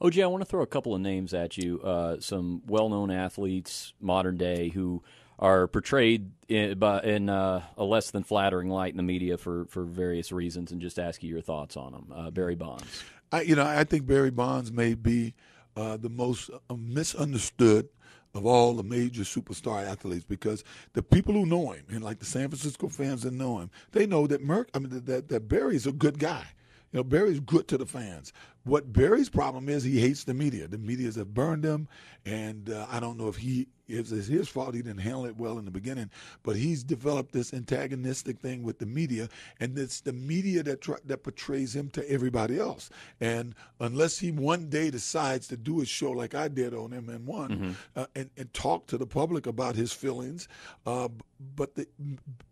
OJ, I want to throw a couple of names at you. Uh, some well-known athletes, modern day, who are portrayed in, in uh, a less than flattering light in the media for, for various reasons, and just ask you your thoughts on them. Uh, Barry Bonds. I, you know, I think Barry Bonds may be uh, the most uh, misunderstood of all the major superstar athletes because the people who know him and like the San Francisco fans that know him, they know that Merck, I mean that that Barry's a good guy. You know, Barry's good to the fans. What Barry's problem is, he hates the media. The media's have burned him, and uh, I don't know if he if it's his fault he didn't handle it well in the beginning, but he's developed this antagonistic thing with the media, and it's the media that try, that portrays him to everybody else. And unless he one day decides to do a show like I did on MN1 mm-hmm. uh, and, and talk to the public about his feelings, uh, but the,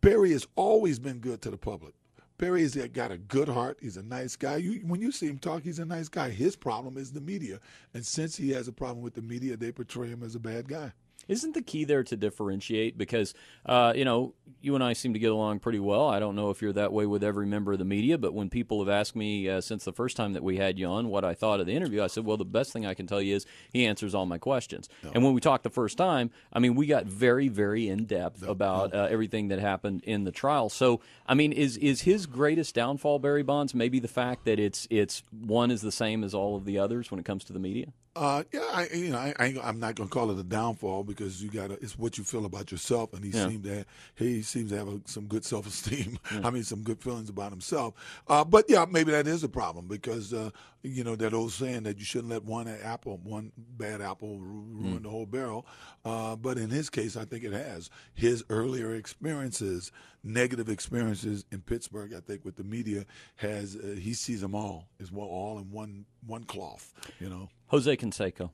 Barry has always been good to the public. Barry's uh, got a good heart. He's a nice guy. You, when you see him talk, he's a nice guy. His problem is the media. And since he has a problem with the media, they portray him as a bad guy. Isn't the key there to differentiate? Because, uh, you know, you and I seem to get along pretty well. I don't know if you're that way with every member of the media, but when people have asked me uh, since the first time that we had you on what I thought of the interview, I said, well, the best thing I can tell you is he answers all my questions. No. And when we talked the first time, I mean, we got very, very in depth no. about no. Uh, everything that happened in the trial. So, I mean, is is his greatest downfall, Barry Bonds, maybe the fact that it's it's one is the same as all of the others when it comes to the media? Uh, yeah, I, you know, I, I, am not gonna call it a downfall because you got to. It's what you feel about yourself, and he yeah. seemed to he seems to have a, some good self esteem. Yeah. I mean, some good feelings about himself. Uh, but yeah, maybe that is a problem because uh, you know that old saying that you shouldn't let one apple, one bad apple, ruin mm. the whole barrel. Uh, but in his case, I think it has. His earlier experiences, negative experiences in Pittsburgh, I think with the media, has uh, he sees them all is well all in one one cloth. You know. Jose Canseco.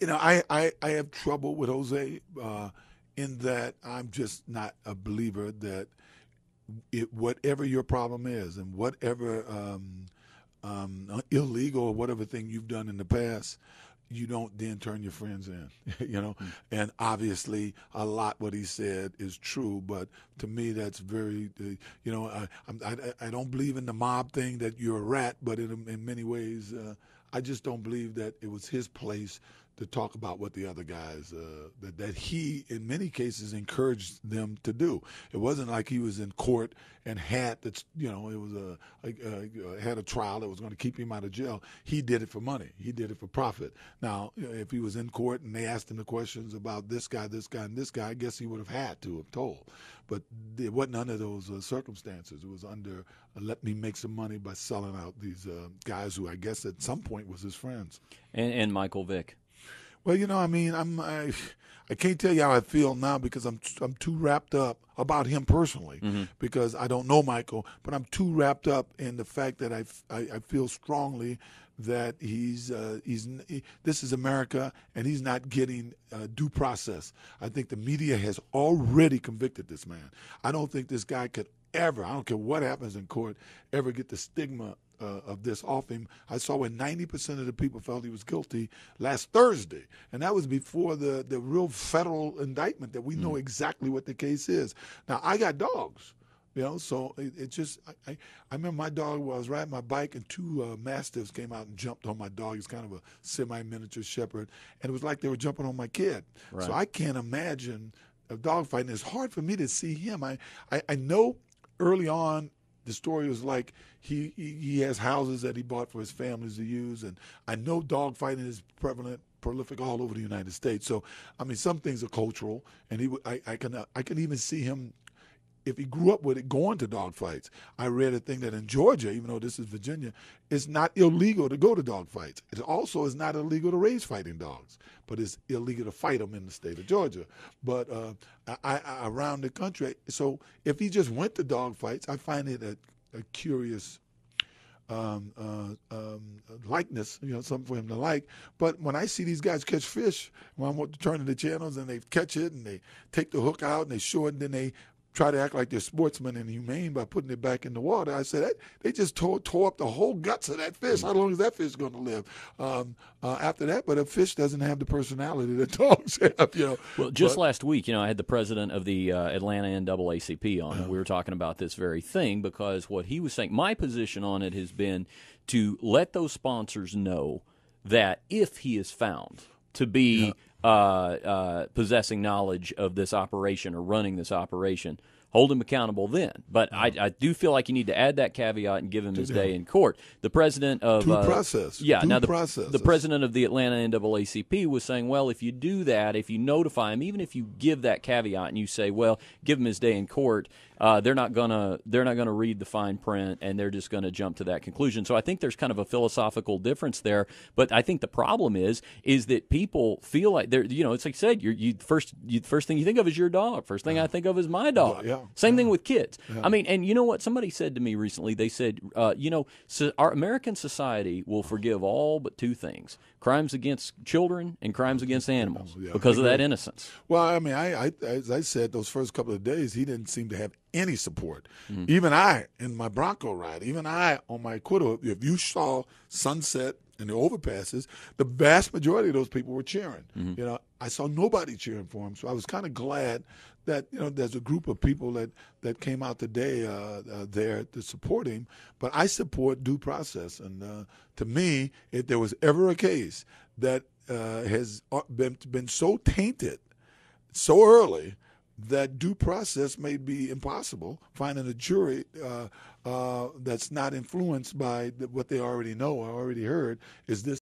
You know, I, I, I have trouble with Jose uh, in that I'm just not a believer that it, whatever your problem is and whatever um, um, illegal or whatever thing you've done in the past, you don't then turn your friends in, you know. Mm. And obviously, a lot what he said is true, but to me, that's very, uh, you know, I, I, I don't believe in the mob thing that you're a rat, but in in many ways. Uh, I just don't believe that it was his place to talk about what the other guys uh, that that he in many cases encouraged them to do. It wasn't like he was in court and had that's you know it was a, a, a had a trial that was going to keep him out of jail. He did it for money. He did it for profit. Now, if he was in court and they asked him the questions about this guy, this guy, and this guy, I guess he would have had to have told. But it wasn't under those uh, circumstances. It was under uh, let me make some money by selling out these uh, guys who I guess at some point was his friends. And, and Michael Vick. Well, you know, I mean, I'm I, I can't tell you how I feel now because I'm I'm too wrapped up about him personally mm-hmm. because I don't know Michael, but I'm too wrapped up in the fact that I, I, I feel strongly that he's uh, he's he, this is America and he's not getting uh, due process. I think the media has already convicted this man. I don't think this guy could ever, I don't care what happens in court, ever get the stigma uh, of this off him. I saw when 90% of the people felt he was guilty last Thursday. And that was before the, the real federal indictment that we mm. know exactly what the case is. Now, I got dogs. You know, so it, it just, I, I, I, remember my dog, I was riding my bike and two uh, mastiffs came out and jumped on my dog. He's kind of a semi miniature shepherd. And it was like they were jumping on my kid. Right. So I can't imagine a dog fighting. It's hard for me to see him. I, I, I know early on the story was like he, he, has houses that he bought for his families to use, and I know dogfighting is prevalent, prolific all over the United States. So I mean, some things are cultural, and he I, I can I can even see him if he grew up with it, going to dog fights. I read a thing that in Georgia, even though this is Virginia, it's not illegal to go to dog fights. It also is not illegal to raise fighting dogs, but it's illegal to fight them in the state of Georgia. But uh, I, I, around the country, so if he just went to dog fights, I find it a, a curious um, uh, um, likeness, you know, something for him to like. But when I see these guys catch fish, when I'm turning the channels and they catch it and they take the hook out and they it and then they try to act like they're sportsmen and humane by putting it back in the water. I said that, they just tore, tore up the whole guts of that fish. How long is that fish going to live um, uh, after that? But a fish doesn't have the personality that dogs have. You know. Well, just But- last week, you know, I had the president of the uh, Atlanta NAACP on, and we were talking about this very thing because what he was saying, my position on it has been to let those sponsors know that if he is found to be uh, uh, possessing knowledge of this operation or running this operation, hold him accountable then. But I, I do feel like you need to add that caveat and give him his day in court. The president of uh, process. yeah, Due now the, process. the president of the Atlanta NAACP was saying, well, if you do that, if you notify him, even if you give that caveat and you say, well, give him his day in court, uh, they're not gonna they're not gonna read the fine print and they're just gonna jump to that conclusion. So I think there's kind of a philosophical difference there. But I think the problem is is that people feel like they're you know it's like I said, you're, you first you, first thing you think of is your dog. First thing I think of is my dog. Yeah, Same thing with kids. I mean, and you know what? Somebody said to me recently. They said, uh, you know, so our American society will forgive all but two things: crimes against children and crimes against animals, Yeah, because of that innocence. Well, I mean, I, I as I said, those first couple of days, he didn't seem to have any support. Mm-hmm. Even I, in my Bronco ride, even I on my acquittal, if you saw sunset and the overpasses, the vast majority of those people were cheering. Mm-hmm. You know, I saw nobody cheering for him, so I was kind of glad that you know there's a group of people that that came out today uh, uh, there to support him. But I support due process, and uh, to me, if there was ever a case that uh, has uh, been been so tainted so early that due process may be impossible. Finding a jury uh, uh, that's not influenced by what they already know or already heard is this